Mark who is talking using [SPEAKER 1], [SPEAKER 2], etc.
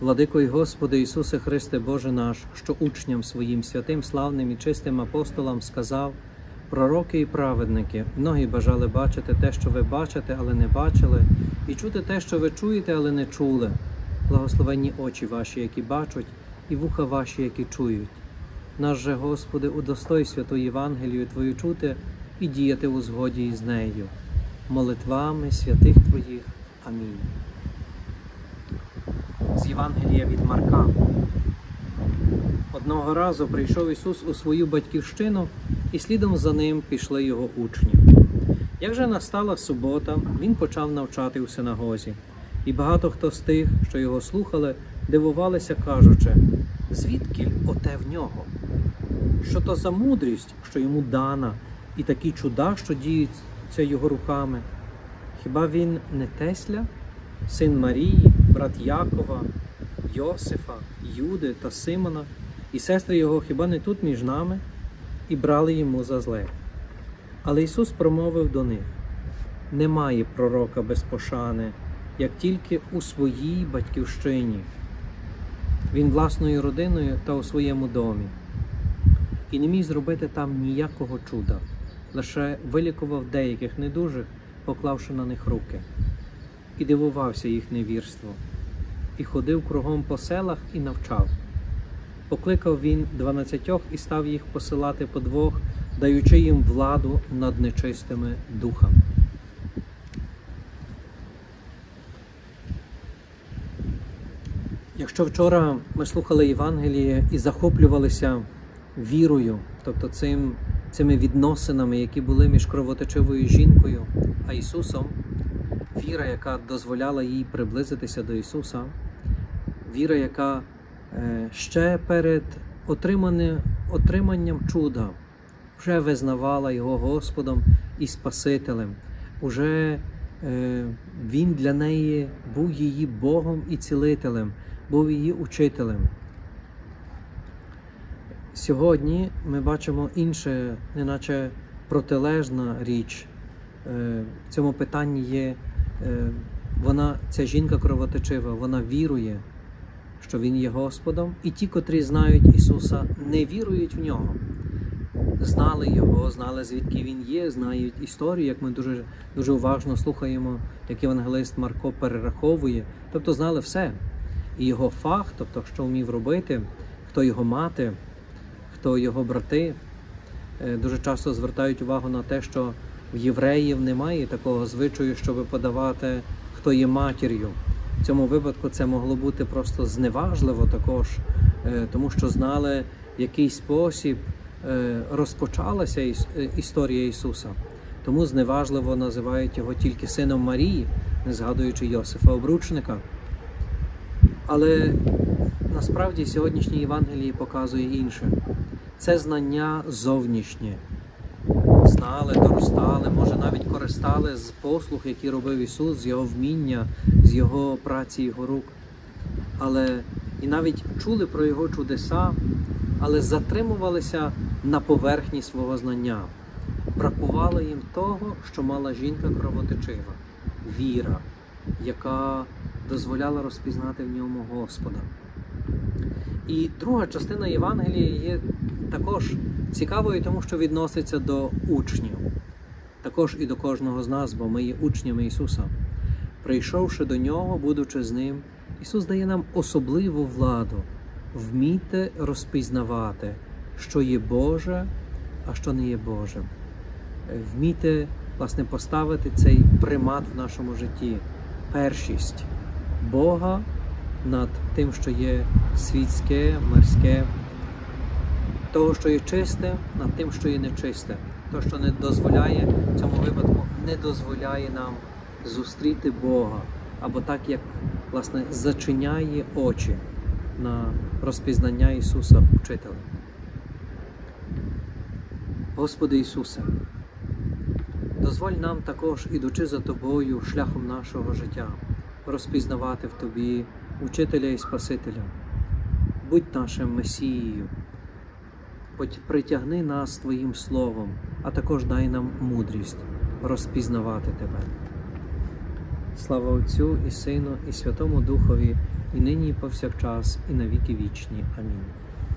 [SPEAKER 1] Владико й Господи Ісусе Христе Боже наш, що учням своїм святим, славним і чистим апостолам сказав, пророки і праведники, многі бажали бачити те, що ви бачите, але не бачили, і чути те, що ви чуєте, але не чули. Благословенні очі ваші, які бачать, і вуха ваші, які чують. Наш же, Господи, удостой святої Євангелію Твою чути і діяти у згоді із нею, молитвами святих Твоїх. Амінь. З Євангелія від Марка. Одного разу прийшов Ісус у свою батьківщину, і слідом за ним пішли його учні. Як же настала субота, він почав навчати у синагозі, і багато хто з тих, що його слухали, дивувалися, кажучи, звідки оте в нього? Що то за мудрість, що йому дана, і такі чуда, що діються його руками? Хіба він не Тесля, син Марії, брат Якова, Йосифа, Юди та Симона, і сестри його хіба не тут між нами? І брали йому за зле. Але Ісус промовив до них: немає пророка без пошани, як тільки у своїй батьківщині, він власною родиною та у своєму домі. І не міг зробити там ніякого чуда, лише вилікував деяких недужих, поклавши на них руки, і дивувався їх невірству, і ходив кругом по селах і навчав. Покликав він дванадцятьох і став їх посилати по двох, даючи їм владу над нечистими духами. Якщо вчора ми слухали Євангеліє і захоплювалися вірою, тобто цим, цими відносинами, які були між кровоточивою жінкою а Ісусом, віра, яка дозволяла їй приблизитися до Ісуса, віра, яка е, ще перед отриманням, чуда вже визнавала Його Господом і Спасителем. Уже е, Він для неї був її Богом і цілителем, був її учителем. Сьогодні ми бачимо інше, неначе протилежна річ. Е, В цьому питанні є вона, ця жінка кровоточива, вона вірує, що Він є Господом, і ті, котрі знають Ісуса, не вірують в нього. Знали Його, знали, звідки Він є, знають історію, як ми дуже дуже уважно слухаємо, як євангелист Марко перераховує. Тобто знали все. І його фах, тобто, що вмів робити, хто його мати, хто його брати, Е, дуже часто звертають увагу на те, що в євреїв немає такого звичаю, щоб подавати, хто є матір'ю. В цьому випадку це могло бути просто зневажливо також, е, тому що знали, в який спосіб е, розпочалася е, історія Ісуса. Тому зневажливо називають його тільки сином Марії, не згадуючи Йосифа Обручника. Але насправді сьогоднішнє Євангеліє показує інше. Це знання зовнішнє. Знали, доростали, може навіть користали з послуг, які робив Ісус, з Його вміння, з Його праці, Його рук. Але і навіть чули про Його чудеса, але затримувалися на поверхні свого знання. Бракувало їм того, що мала жінка кровотечива, віра, яка дозволяла розпізнати в ньому Господа. І друга частина Євангелія є також цікавою, тому що відноситься до учнів, також і до кожного з нас, бо ми є учнями Ісуса. Прийшовши до Нього, будучи з Ним, Ісус дає нам особливу владу вміти розпізнавати, що є Боже, а що не є Божим. Вміти, власне, поставити цей примат в нашому житті, першість Бога над тим, що є світське, мирське, того, що є чисте, над тим, що є нечисте, то, що не дозволяє в цьому випадку, не дозволяє нам зустріти Бога, або так, як власне зачиняє очі на розпізнання Ісуса Учителя. Господи Ісусе, дозволь нам також, ідучи за Тобою шляхом нашого життя, розпізнавати в Тобі Учителя і Спасителя. Будь нашим Месією, притягни нас Твоїм Словом, а також дай нам мудрість розпізнавати Тебе. Слава Отцю і Сину, і Святому Духові, і нині, і повсякчас, і на віки вічні. Амінь.